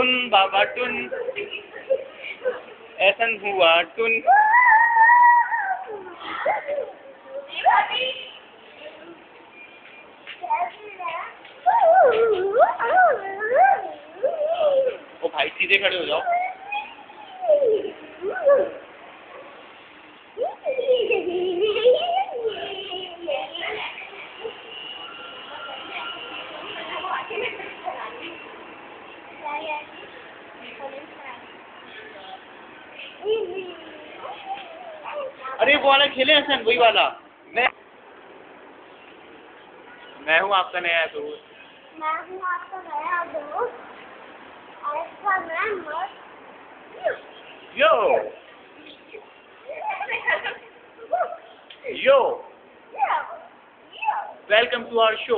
टुन बाबा टुन ऐसन हुआ टुन ओ भाई सीधे खड़े हो जाओ अरे वो वाला खेले हसन वही वाला। मैं मैं हूँ आपका नया दोस्त। मैं हूँ आपका नया दोस्त। और इसका नाम मस्त yo. Yo. Welcome to our show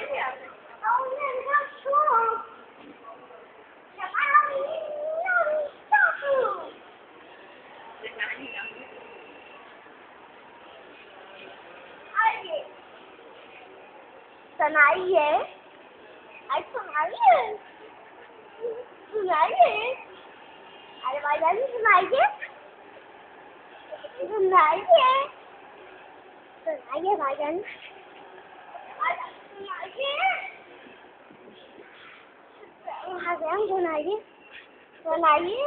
सुनाइए अरे सुनाइए सुनाइए अरे भाईजान सुनाइए सुनाइए सुनाइए भाईजान सुनाइए भाईजान सुनाइए सुनाइए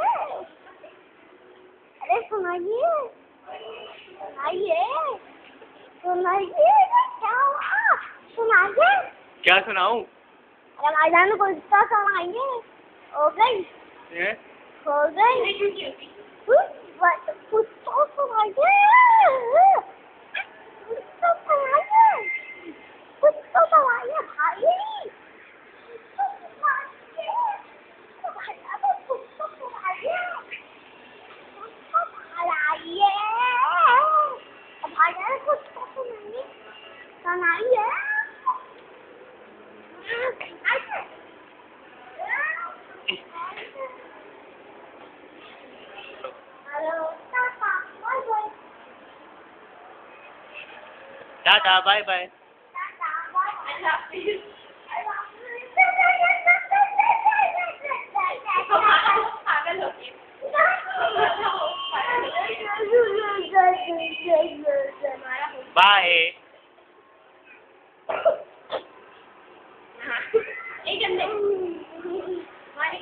अरे सुनाइए सुनाइए सुनाइए क्या सुनाइए। क्या सुनाऊं? भाईजान को इसका सुनाइए। हो गई? हो? गई? कुछ तो सुनाइए। कुछ तो सुनाइए। कुछ तो सुनाइए भाई। तो सुनाइए भाईजान कुछ तो सुनाइए। कुछ तो सुनाइए भाईजान कुछ तो